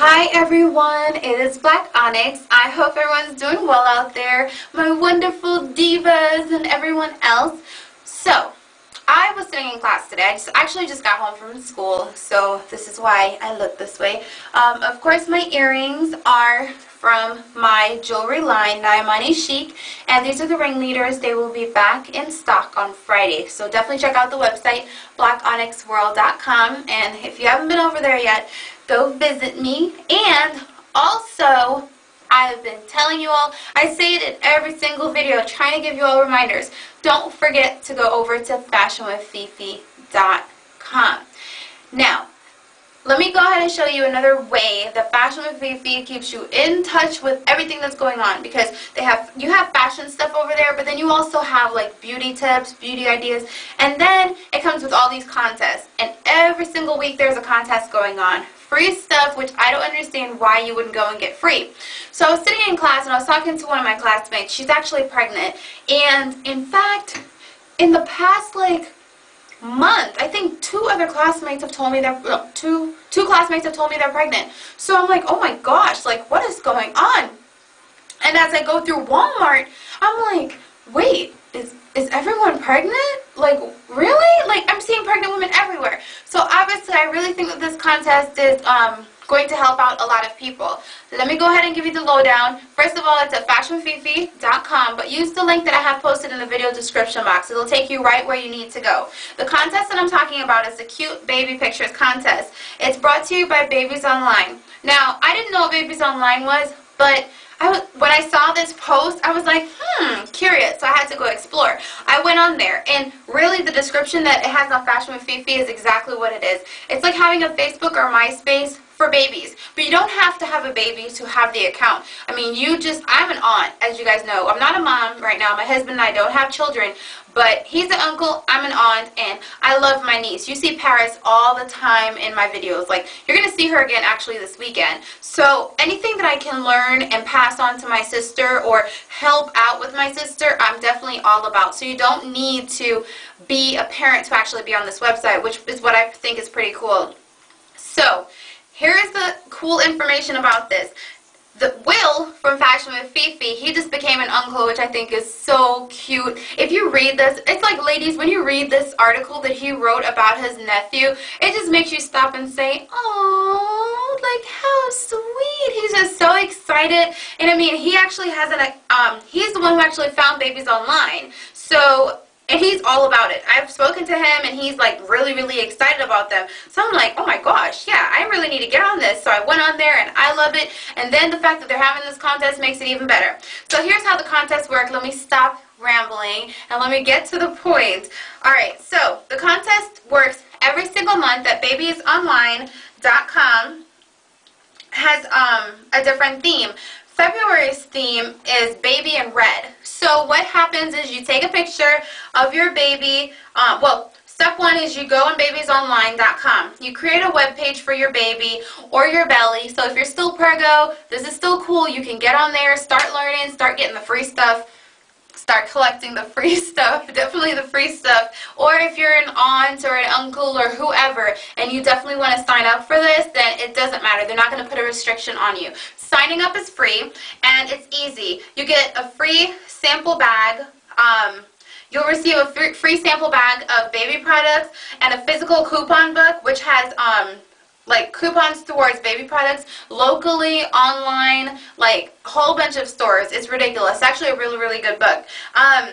Hi everyone, it is Black Onyx. I hope everyone's doing well out there, my wonderful divas and everyone else. So, I was sitting in class today. I just actually just got home from school, so this is why I look this way. Um, of course, my earrings are from my jewelry line, Nayamani Chic, and these are the ringleaders. They will be back in stock on Friday, so definitely check out the website, blackonyxworld.com, and if you haven't been over there yet, go visit me. And also, I've been telling you all, I say it in every single video, trying to give you all reminders. Don't forget to go over to fashionwithfifi.com. Now, let me go ahead and show you another way that Fashion with Fifi keeps you in touch with everything that's going on because they have you have fashion stuff over there, but then you also have like beauty tips, beauty ideas, and then it comes with all these contests. And every single week there's a contest going on free stuff, which I don't understand why you wouldn't go and get free. So I was sitting in class and I was talking to one of my classmates. She's actually pregnant. And in fact, in the past like month, I think two other classmates have told me they're, no, two, two classmates have told me they're pregnant. So I'm like, oh my gosh, like what is going on? And as I go through Walmart, I'm like, wait, is is everyone pregnant? Like, really? Like, I'm seeing pregnant women everywhere. So obviously, I really think that this contest is um, going to help out a lot of people. Let me go ahead and give you the lowdown. First of all, it's at fashionfifi.com, but use the link that I have posted in the video description box. It'll take you right where you need to go. The contest that I'm talking about is the Cute Baby Pictures Contest. It's brought to you by Babies Online. Now, I didn't know what Babies Online was, but I when I saw this post, I was like, hmm, curious. So I had to go explore. I went on there, and really the description that it has on Fashion with Fifi is exactly what it is. It's like having a Facebook or MySpace for babies. But you don't have to have a baby to have the account. I mean, you just, I'm an aunt, as you guys know. I'm not a mom right now. My husband and I don't have children. But he's an uncle, I'm an aunt, and I love my niece. You see Paris all the time in my videos. Like, you're going to see her again actually this weekend. So, anything that I can learn and pass on to my sister or help out with my sister, I'm definitely all about. So, you don't need to be a parent to actually be on this website, which is what I think is pretty cool. So, here is the cool information about this. The Will from Fashion with Fifi, he just became an uncle, which I think is so cute. If you read this, it's like, ladies, when you read this article that he wrote about his nephew, it just makes you stop and say, oh, like, how sweet. He's just so excited. And I mean, he actually has an, um, he's the one who actually found babies online. So and he's all about it. I've spoken to him and he's like really, really excited about them. So I'm like, oh my gosh, yeah, I really need to get on this. So I went on there and I love it. And then the fact that they're having this contest makes it even better. So here's how the contest works. Let me stop rambling and let me get to the point. Alright, so the contest works every single month at babiesonline.com has um, a different theme. February's theme is baby in red. So what happens is you take a picture of your baby, uh, well, Step one is you go on babiesonline.com. You create a web page for your baby or your belly. So if you're still prego, this is still cool. You can get on there, start learning, start getting the free stuff start collecting the free stuff, definitely the free stuff. Or if you're an aunt or an uncle or whoever and you definitely want to sign up for this, then it doesn't matter. They're not going to put a restriction on you. Signing up is free and it's easy. You get a free sample bag. Um, You'll receive a free sample bag of baby products and a physical coupon book which has um, like coupons towards baby products locally, online, like a whole bunch of stores. It's ridiculous. It's actually a really, really good book. Um,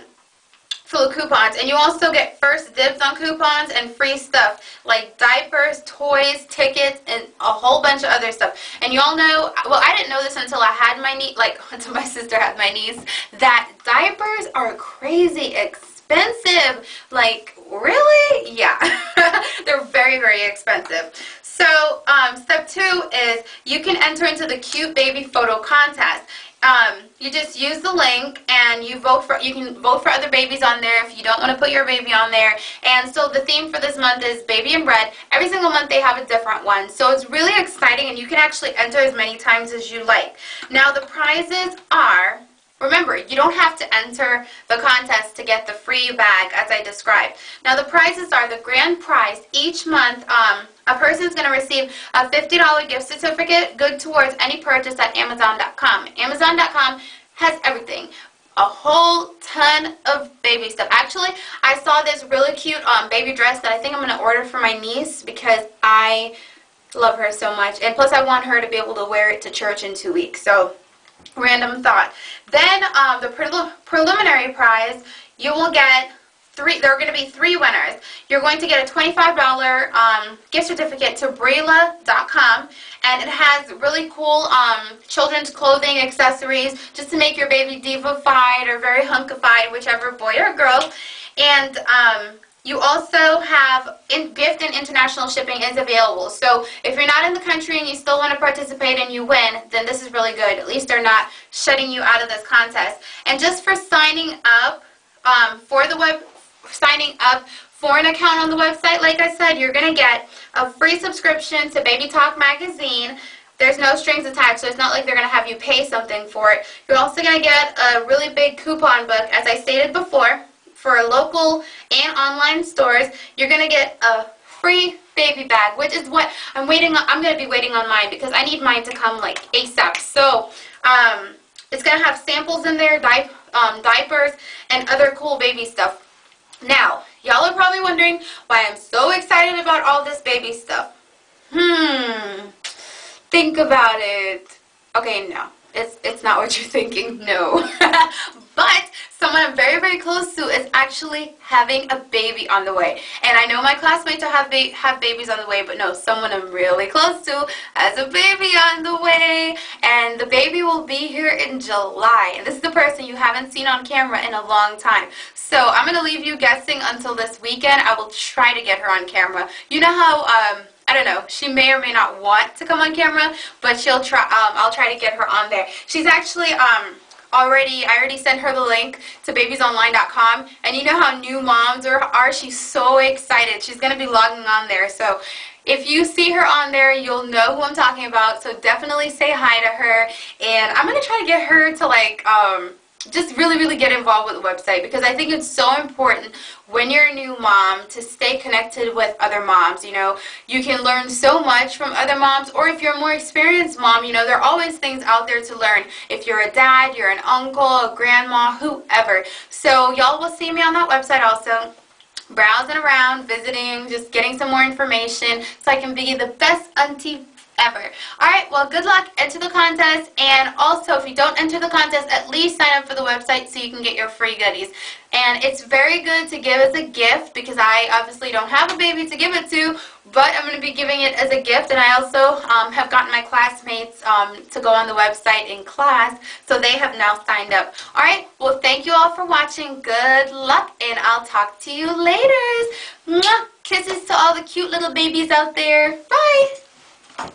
full of coupons. And you also get first dibs on coupons and free stuff like diapers, toys, tickets, and a whole bunch of other stuff. And you all know, well, I didn't know this until I had my niece, like until my sister had my niece, that diapers are crazy expensive. Like, really? Yeah. They're very, very expensive. So um, step two is you can enter into the cute baby photo contest. Um, you just use the link and you vote for you can vote for other babies on there if you don't want to put your baby on there. And so the theme for this month is baby and bread every single month they have a different one. So it's really exciting and you can actually enter as many times as you like. Now the prizes are Remember, you don't have to enter the contest to get the free bag as I described. Now the prizes are the grand prize each month. Um, a person is going to receive a $50 gift certificate good towards any purchase at Amazon.com. Amazon.com has everything. A whole ton of baby stuff. Actually, I saw this really cute um, baby dress that I think I'm going to order for my niece because I love her so much. And plus I want her to be able to wear it to church in two weeks. So, random thought. Then um, the pre preliminary prize, you will get three, there are going to be three winners. You're going to get a $25 um, gift certificate to Brila.com and it has really cool um, children's clothing accessories just to make your baby diva-fied or very hunkified, whichever boy or girl. And um, you also have in, gift and international shipping is available. So if you're not in the country and you still want to participate and you win, then this is really good. At least they're not shutting you out of this contest. And just for signing up um, for the web signing up for an account on the website, like I said, you're going to get a free subscription to Baby Talk magazine. There's no strings attached, so it's not like they're going to have you pay something for it. You're also going to get a really big coupon book, as I stated before, for local and online stores. You're going to get a free baby bag, which is what I'm waiting on. I'm going to be waiting on mine because I need mine to come like ASAP. So, um, it's going to have samples in there, di um, diapers, and other cool baby stuff. Now, y'all are probably wondering why I'm so excited about all this baby stuff. Hmm, think about it. Okay, no, it's, it's not what you're thinking, no. but someone I'm very, very close to is actually having a baby on the way. And I know my classmates have, ba have babies on the way, but no, someone I'm really close to has a baby on the way. And the baby will be here in July. And this is the person you haven't seen on camera in a long time. So I'm going to leave you guessing until this weekend. I will try to get her on camera. You know how... Um. She may or may not want to come on camera, but she'll try. Um, I'll try to get her on there. She's actually um, already, I already sent her the link to babiesonline.com. And you know how new moms are, are she's so excited. She's going to be logging on there. So if you see her on there, you'll know who I'm talking about. So definitely say hi to her. And I'm going to try to get her to like, um, just really, really get involved with the website because I think it's so important when you're a new mom to stay connected with other moms. You know, you can learn so much from other moms, or if you're a more experienced mom, you know, there are always things out there to learn. If you're a dad, you're an uncle, a grandma, whoever. So y'all will see me on that website also browsing around, visiting, just getting some more information so I can be the best auntie ever. Alright, well good luck, enter the contest, and also if you don't enter the contest, at least sign up for the website so you can get your free goodies. And it's very good to give as a gift because I obviously don't have a baby to give it to, but I'm going to be giving it as a gift and I also um, have gotten my classmates um, to go on the website in class, so they have now signed up. Alright, well thank you all for watching, good luck, and I'll talk to you later. Kisses to all the cute little babies out there. Bye!